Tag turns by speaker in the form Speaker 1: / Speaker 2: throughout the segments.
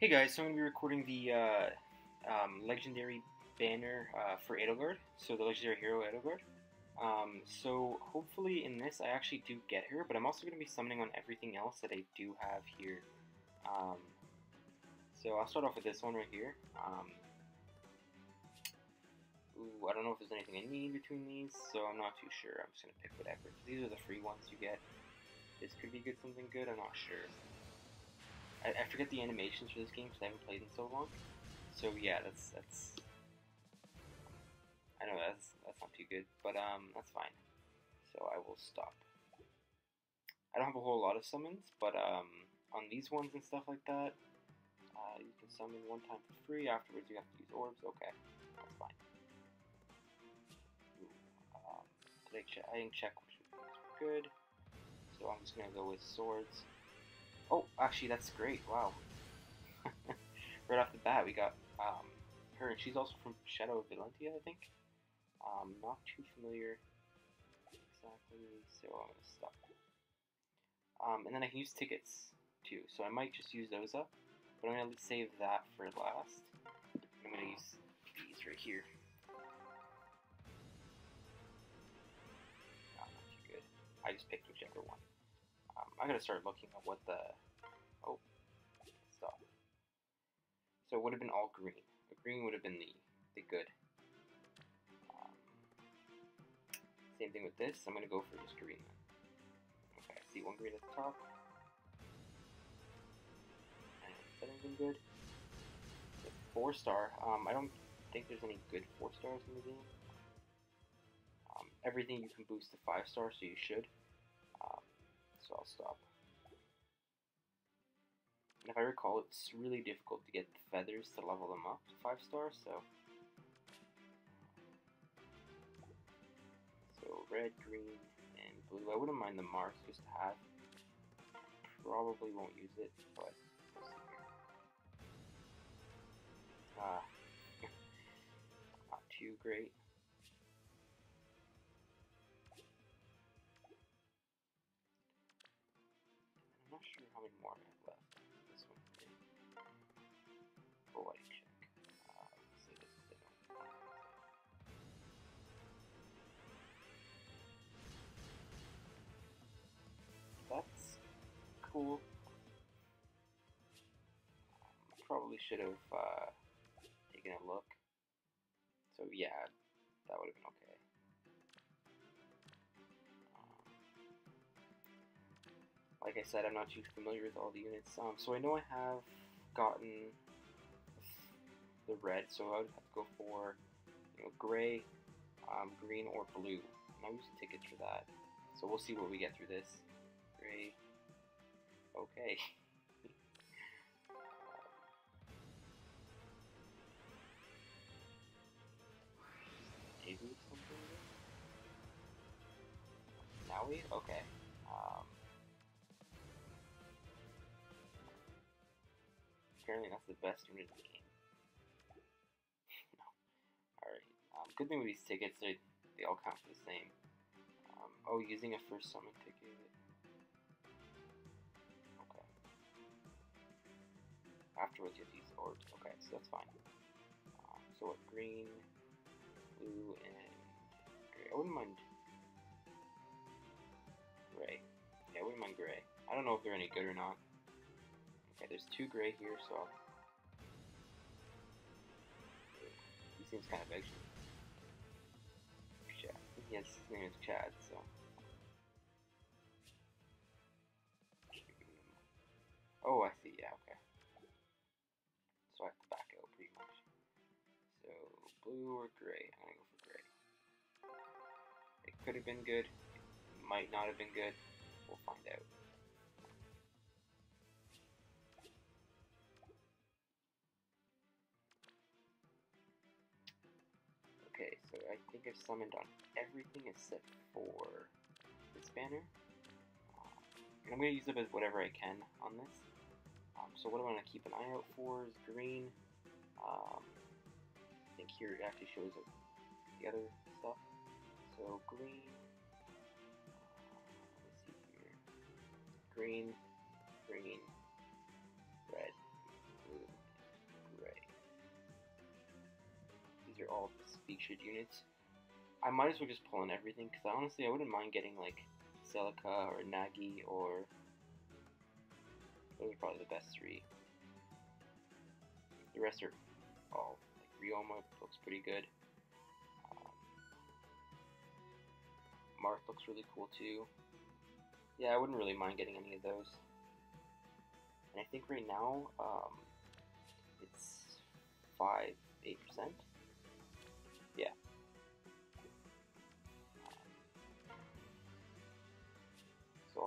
Speaker 1: Hey guys, so I'm going to be recording the uh, um, legendary banner uh, for Edelgard, so the legendary hero Edelgard. Um, so hopefully in this I actually do get her, but I'm also going to be summoning on everything else that I do have here. Um, so I'll start off with this one right here. Um, ooh, I don't know if there's anything I need between these, so I'm not too sure. I'm just going to pick whatever. These are the free ones you get. This could be good, something good, I'm not sure. I, I forget the animations for this game because I haven't played in so long. So yeah, that's that's. I know that's that's not too good, but um, that's fine. So I will stop. I don't have a whole lot of summons, but um, on these ones and stuff like that, uh, you can summon one time for free. Afterwards, you have to use orbs. Okay, that's fine. Ooh, um, I didn't check were good, so I'm just gonna go with swords. Oh, actually, that's great. Wow. right off the bat, we got um, her, and she's also from Shadow of Valentia, I think. Um, not too familiar exactly, so I'm gonna stop. Um, and then I can use tickets too, so I might just use those up, but I'm gonna save that for last. I'm gonna use these right here. Gotta start looking at what the. Oh, stop. So it would have been all green. The green would have been the the good. Um, same thing with this. I'm gonna go for just green. Okay, I see one green at the top. That has been good. Four star. Um, I don't think there's any good four stars in the game. Um, everything you can boost to five star, so you should. So I'll stop. If I recall, it's really difficult to get the feathers to level them up to 5 stars, so... So red, green, and blue. I wouldn't mind the marks just to have. Probably won't use it, but. Ah, not too great. Not sure how many more I have left. This one here. Oh, I check. Uh, this. That's cool. Um, probably should have uh, taken a look. So yeah, that would have been okay. Like I said, I'm not too familiar with all the units. Um, so I know I have gotten the red, so I would have to go for you know gray, um, green, or blue. And I'm using tickets for that. So we'll see what we get through this. Gray. Okay. Maybe something. Now we okay. Apparently that's the best unit in the game. no. Alright. Um, good thing with these tickets, they, they all count for the same. Um, oh, using a first summon ticket. Okay. Afterwards you have to use orbs. Okay, so that's fine. Um, so what, green, blue, and gray. I wouldn't mind gray. Yeah, I wouldn't mind gray. I don't know if they're any good or not. Okay, there's two gray here, so he seems kind of actually. Chad. Yes, his name is Chad, so. Oh, I see. Yeah, okay. So I have to back out pretty much. So blue or gray? I'm gonna go for gray. It could have been good. It might not have been good. We'll find out. think I've summoned on everything except for this banner. Uh, and I'm going to use up as whatever I can on this. Um, so what I'm going to keep an eye out for is green. Um, I think here it actually shows up the other stuff. So green. Uh, let's see here. Green, green, red, blue, gray. These are all speed units. I might as well just pull in everything because honestly, I wouldn't mind getting like Celica or Nagi or those are probably the best three. The rest are all like Ryoma looks pretty good. Um, Marth looks really cool too. Yeah, I wouldn't really mind getting any of those. And I think right now, um, it's five, eight percent.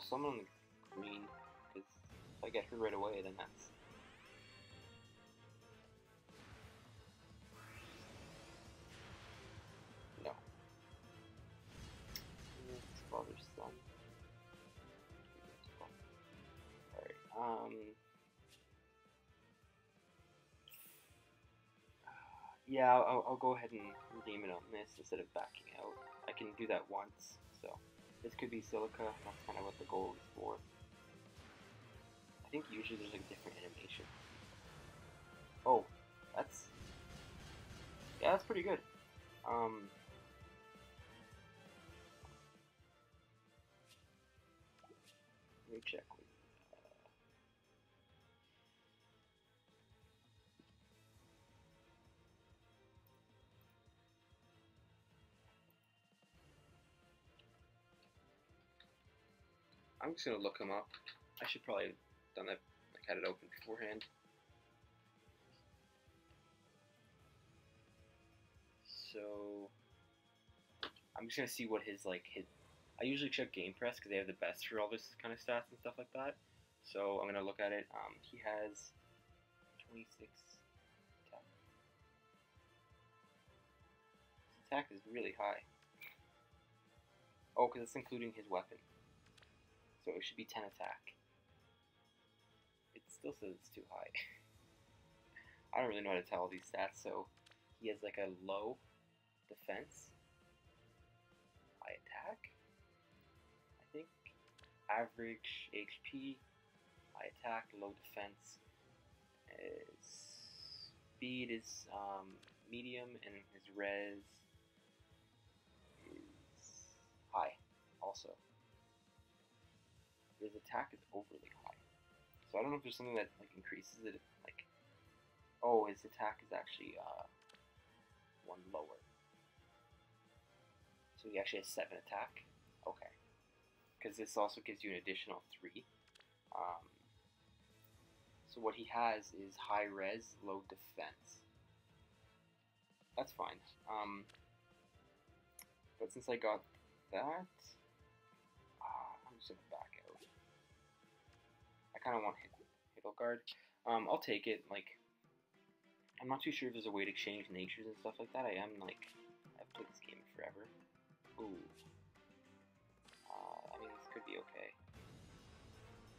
Speaker 1: I'll summon the green because if I get her right away, then that's no. It's father's son. Alright, um. Yeah, I'll, I'll go ahead and redeem it on this instead of backing out. I can do that once, so this could be Celica. That's kind of what the goal is for. I think usually there's like a different animation. Oh, that's yeah, that's pretty good. Um, let me check. I'm just gonna look him up. I should probably have done that, like had it open beforehand. So I'm just gonna see what his like his. I usually check Game Press because they have the best for all this kind of stats and stuff like that. So I'm gonna look at it. Um, he has 26 attack. His attack is really high. Oh, because it's including his weapon. So it should be 10 attack. It still says it's too high. I don't really know how to tell all these stats, so he has like a low defense, high attack, I think, average HP, high attack, low defense. His speed is um, medium, and his res is high also his attack is overly high. So I don't know if there's something that like increases it. Like, oh, his attack is actually uh, one lower. So he actually has seven attack. Okay, because this also gives you an additional three. Um, so what he has is high res, low defense. That's fine. Um, but since I got that, uh, I'm just gonna kind of want Edelgard. Um, I'll take it. Like, I'm not too sure if there's a way to change natures and stuff like that. I am like, I've played this game forever. Ooh. Uh, I mean, this could be okay.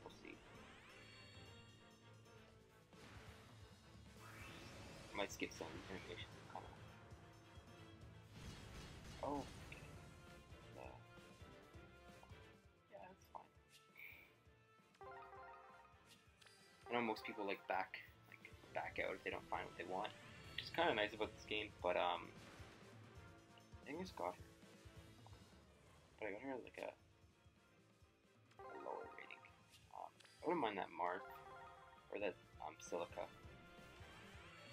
Speaker 1: We'll see. I might skip some animations. Oh. I know most people like back like back out if they don't find what they want, which is kind of nice about this game. But um, I think I just got her, but I got her like a, a lower rating. Um, I wouldn't mind that Marth or that um Celica.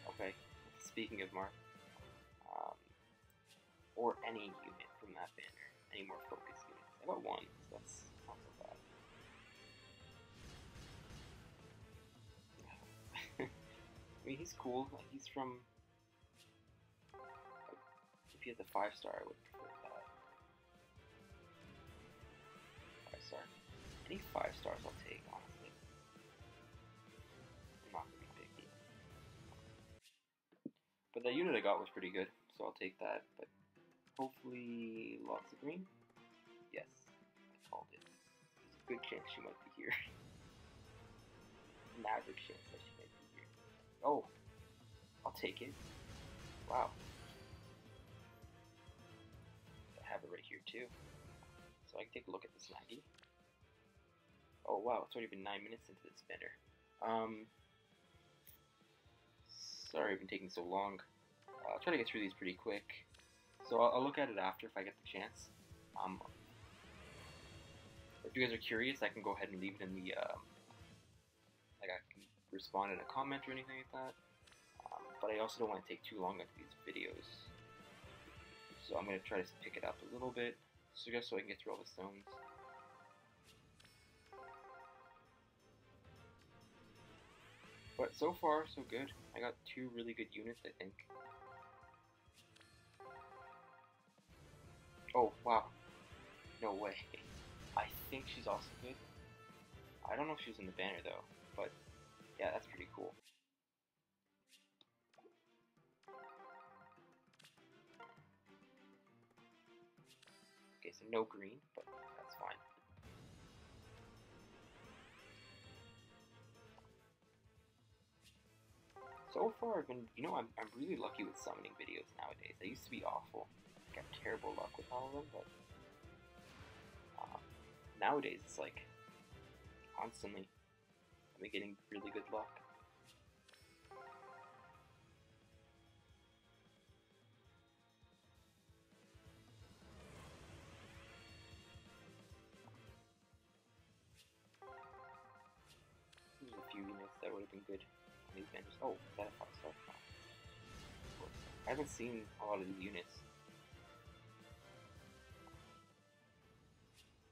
Speaker 1: Okay, speaking of Marth, um, or any unit from that banner, any more focus units. I got one, so that's I mean, he's cool. He's from. If he has a five star, I would prefer that. Five star. Any five stars I'll take, honestly. I'm not gonna be picky. But the unit I got was pretty good, so I'll take that. But hopefully, lots of green. Yes, I called it. There's a good chance she might be here. Average chance Oh, I'll take it. Wow. I have it right here too. So I can take a look at this Nagi. Oh wow, it's already been nine minutes into this spinner. Um, sorry I've been taking so long. I'll try to get through these pretty quick. So I'll, I'll look at it after if I get the chance. Um, if you guys are curious, I can go ahead and leave it in the, can respond in a comment or anything like that. Um, but I also don't want to take too long on these videos. So I'm going to try to pick it up a little bit, so just so I can get through all the stones. But so far, so good. I got two really good units, I think. Oh, wow. No way. I think she's also good. I don't know if she's in the banner, though. But, So no green, but that's fine. So far, I've been, you know, I'm, I'm really lucky with summoning videos nowadays. I used to be awful. I got terrible luck with all of them, but um, nowadays it's like constantly I'm getting really good luck. Good banners. Oh, that? I haven't seen a lot of these units.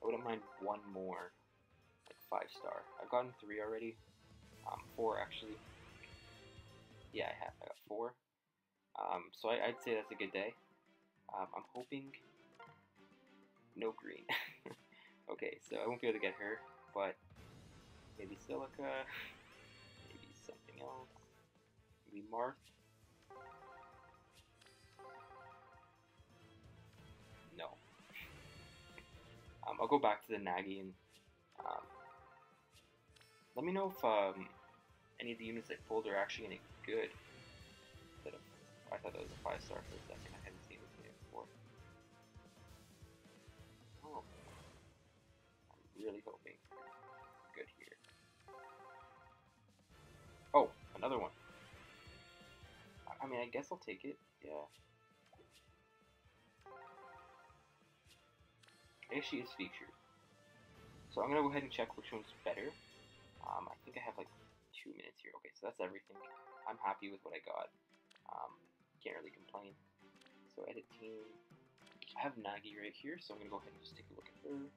Speaker 1: I wouldn't mind one more, like five star. I've gotten three already. Um, four actually. Yeah, I have. I got four. Um, so I, would say that's a good day. Um, I'm hoping no green. okay, so I won't be able to get her, but maybe Celica, something else, Marth. No. Um, I'll go back to the Nagi and um, let me know if um, any of the units I pulled are actually any good. I thought that was a five star for a second. I hadn't seen this before. Oh, I'm really hoping I mean, I guess I'll take it. Yeah. I guess she is featured. So I'm gonna go ahead and check which one's better. Um, I think I have like two minutes here. Okay, so that's everything. I'm happy with what I got. Um, can't really complain. So edit team. I have Nagi right here, so I'm gonna go ahead and just take a look at her.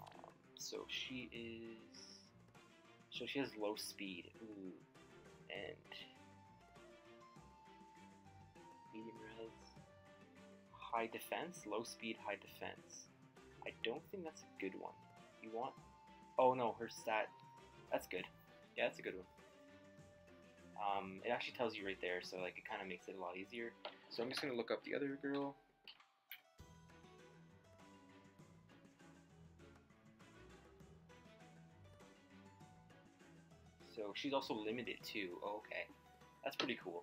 Speaker 1: Um, so she is. So she has low speed. Ooh, and High defense, low speed, high defense. I don't think that's a good one. You want Oh no, her stat. That's good. Yeah, that's a good one. Um, it actually tells you right there, so like it kind of makes it a lot easier. So I'm just gonna look up the other girl. So she's also limited too. Oh, okay, that's pretty cool.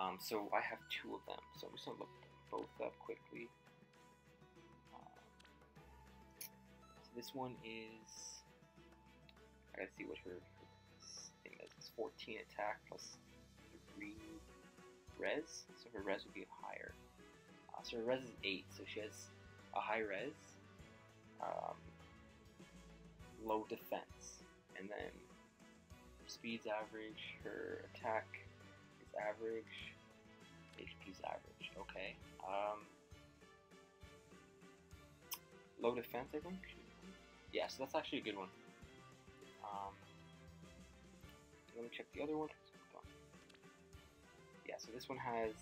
Speaker 1: Um, so I have two of them. So I'm just gonna look both up quickly. Um, so this one is I gotta see what her, her thing is. It's 14 attack plus 3 res, so her res would be higher. Uh, so her res is 8, so she has a high res, um, low defense, and then her speed's average, her attack is average, HP's average. Okay. Um, low defense, I think. Yeah, so that's actually a good one. Um, let me check the other one. Yeah, so this one has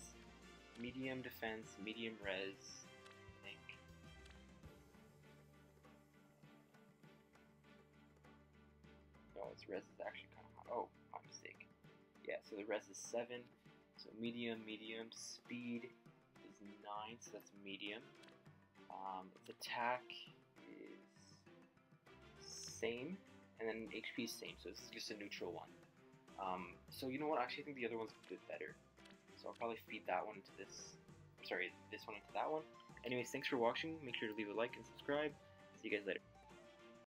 Speaker 1: medium defense, medium res, I think. No, its res is actually kind of high. Oh, my mistake. Yeah, so the res is 7. So medium, medium. Speed is 9, so that's medium. Um, its attack is same and then HP is same, so it's just a neutral one. Um, so you know what? Actually, I think the other one's a bit better. So I'll probably feed that one into this. Sorry, this one into that one. Anyways, thanks for watching. Make sure to leave a like and subscribe. See you guys later.